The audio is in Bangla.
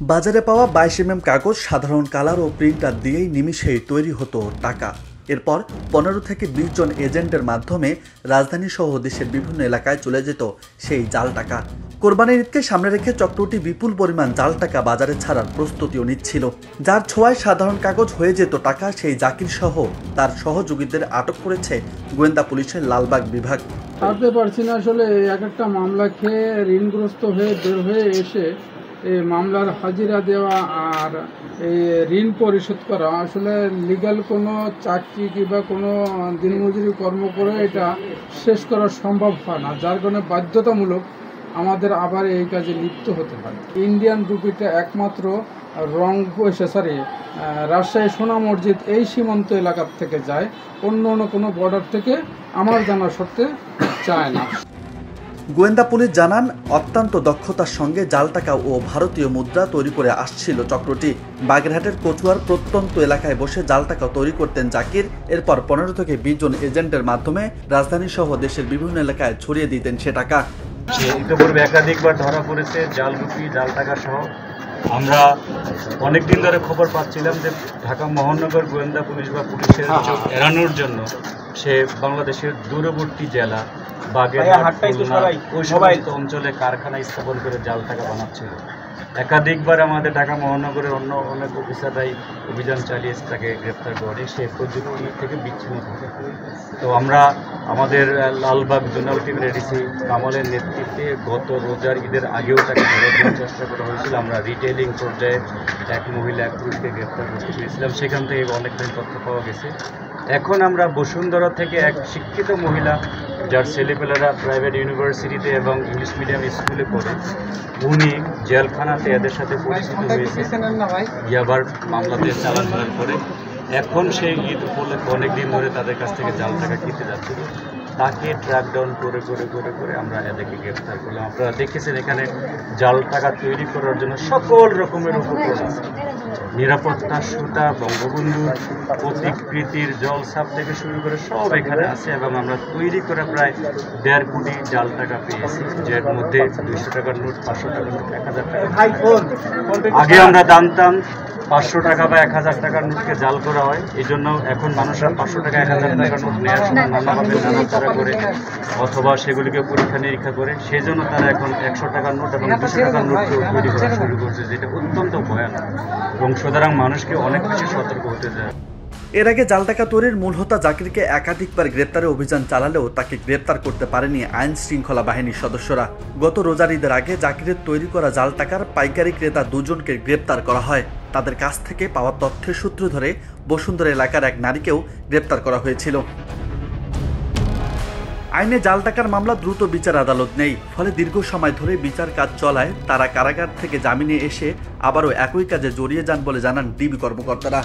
বাজারে পাওয়া বাইশ এম কাগজ, সাধারণ কালার ও প্রিন্টার দিয়েই নিমিষেই তৈরি হতো টাকা। এরপর পনেরো থেকে বিশ জন এজেন্টের মাধ্যমে রাজধানী সহ দেশের বিভিন্ন এলাকায় চলে যেত সেই জাল টাকা। কোরবানির ঈদকে সামনে রেখে চক্রটি বিপুল পরিমাণ জাল টাকা বাজারে ছাড়ার প্রস্তুতিও নিচ্ছিল। যার ছোঁয়ায় সাধারণ কাগজ হয়ে যেত টাকা, সেই জাকির সহ তার সহযোগীদের আটক করেছে গোয়েন্দা পুলিশের লালবাগ বিভাগ। পারছি না আসলে, এক একটা মামলা খেয়ে ঋণগ্রস্ত হয়ে, বের হয়ে এসে এই মামলার হাজিরা দেওয়া আর এই ঋণ পরিশোধ করা, আসলে লিগ্যাল কোনো চাকরি কিংবা কোনো দিনমজুরি কর্ম করে এটা শেষ করা সম্ভব হয় না, যার কারণে বাধ্যতামূলক আমাদের আবার এই কাজে লিপ্ত হতে হয়। ইন্ডিয়ান রুপিটা একমাত্র রং সরি রাজশাহী সোনা মসজিদ এই সীমান্ত এলাকার থেকে যায়, অন্য অন্য কোনো বর্ডার থেকে আমার জানা সত্ত্বে যায় না। গোয়েন্দা পুলিশ জানান অত্যন্ত দক্ষতার সঙ্গে জাল টাকা ও ভারতীয় মুদ্রা তৈরি করে আসছিল চক্রটি। বাগেরহাটের কচুয়ার প্রত্যন্ত এলাকায় বসে জাল টাকা তৈরি করতেন জাকির। এরপর পনেরো থেকে বিশ জন এজেন্টের মাধ্যমে রাজধানী সহ দেশের বিভিন্ন এলাকায় ছড়িয়ে দিতেন সে টাকা। ইতিপূর্বে একাধিকবার ধরা পড়েছে জাল রুপি জাল টাকা সহ। আমরা অনেক দিন ধরে খবর পাচ্ছিলাম যে ঢাকা মহানগর গোয়েন্দা পুলিশ বা পুলিশের এড়ানোর জন্য সে বাংলাদেশের দূরবর্তী জেলা বাগেরহাট অঞ্চলে কারখানা স্থাপন করে জাল টাকা বানাচ্ছিল। একাধিকবার আমাদের ঢাকা মহানগরের অন্য অনেক অফিসাররাই অভিযান চালিয়েছে তাকে গ্রেপ্তার করে। সে প্রযুক্তি থেকে বিচ্ছিন্ন থাকে। তো আমরা আমাদের লালবাগ জোনাল টিমের এডিসি কামালের নেতৃত্বে গত রোজার ঈদের আগেও তাকে ধরে দেওয়ার চেষ্টা করা হয়েছিল। আমরা রিটেলিং পর্যায়ে এক মহিলা এক পুরুষকে গ্রেপ্তার করতে পেরেছিলাম। সেখান থেকে অনেকটাই তথ্য পাওয়া গেছে। এখন আমরা বসুন্ধরা থেকে এক শিক্ষিত মহিলা, যার ছেলেপেলেরা প্রাইভেট ইউনিভার্সিটিতে এবং ইংলিশ মিডিয়াম স্কুলে পড়ে, উনি জেলখানাতে এদের সাথে পরিচিত হয়েছে। ইয়াবার মামলাতে চালান পরে এখন সেই ঈদ উপলক্ষে অনেকদিন ধরে তাদের কাছ থেকে জাল টাকা কিনতে যাচ্ছিল। তাকে ট্র্যাক ডাউন করে করে করে করে আমরা এদেরকে গ্রেফতার করলাম। আপনারা দেখেছেন এখানে জাল টাকা তৈরি করার জন্য সকল রকমের উপকরণ আছে। নিরাপত্তা সুতা বঙ্গবন্ধুর প্রতিকৃতির জল সাপ থেকে শুরু করে সব এখানে আছে এবং আমরা তৈরি করে প্রায় দেড় কোটি জাল টাকা পেয়েছি যার মধ্যে দুইশো টাকার নোট পাঁচশো টাকার নোট এক হাজার টাকা আগে আমরা জানতাম পাঁচশো টাকা বা এক হাজার টাকার নোটকে জাল করা হয়। এই জন্য এখন মানুষরা পাঁচশো টাকা, এক হাজার টাকার নোট নেওয়ার সময় নানাভাবে নানাচারা করে অথবা সেগুলিকে পরীক্ষা নিরীক্ষা করে। সেই জন্য তারা এখন একশো টাকার নোট এবং দুশো টাকার নোটকেও তৈরি করা শুরু করছে, যেটা অত্যন্ত ভয়ানক। এবং সুতরাং মানুষকে অনেক বেশি সতর্ক হতে যায় এর আগে জাল টাকা তৈরির মূল হোতা জাকিরকে একাধিকবার গ্রেপ্তারে অভিযান চালালেও তাকে গ্রেপ্তার করতে পারেনি আইন শৃঙ্খলা বাহিনীর সদস্যরা। গত রোজার ঈদের আগে জাকিরের তৈরি করা জাল টাকার পাইকারি ক্রেতা দুজনকে গ্রেপ্তার করা হয়। তাদের কাছ থেকে পাওয়া তথ্যের সূত্র ধরে বসুন্ধরা এলাকার এক নারীকেও গ্রেপ্তার করা হয়েছিল। আইনে জাল টাকার মামলা দ্রুত বিচার আদালত নেই, ফলে দীর্ঘ সময় ধরে বিচার কাজ চলায় তারা কারাগার থেকে জামিনে এসে আবারও একই কাজে জড়িয়ে যান বলে জানান ডিবি কর্মকর্তারা।